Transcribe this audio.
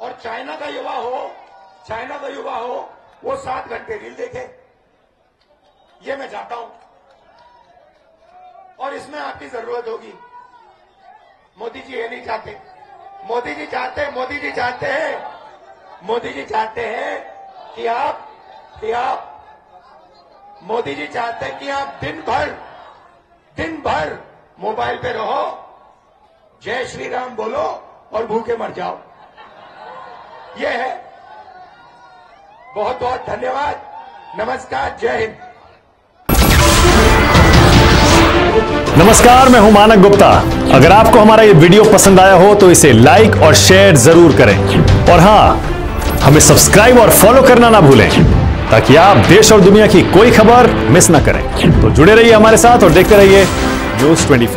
और चाइना का युवा हो, चाइना का युवा हो, वो सात घंटे रील देखे। ये मैं चाहता हूँ। और इसमें आपकी ज़रूरत होगी। मोदी जी ये नहीं चाहते। मोदी जी चाहते हैं, मोदी जी चाहते हैं। मोदी जी चाहते हैं कि आप कि आप, मोदी जी चाहते हैं कि आप दिन भर दिन भर मोबाइल पे रहो, जय श्री राम बोलो और भूखे मर जाओ। ये है। बहुत बहुत धन्यवाद। नमस्कार, जय हिंद। नमस्कार, मैं हूँ मानक गुप्ता। अगर आपको हमारा ये वीडियो पसंद आया हो तो इसे लाइक और शेयर ज़रूर करें। और हाँ, हमें सब्सक्राइब और फॉलो करना ना भूलें, ताकि आप देश और दुनिया की कोई खबर मिस ना करें। तो जुड़े रहिए हमारे साथ और देखते रहिए न्यूज़ 24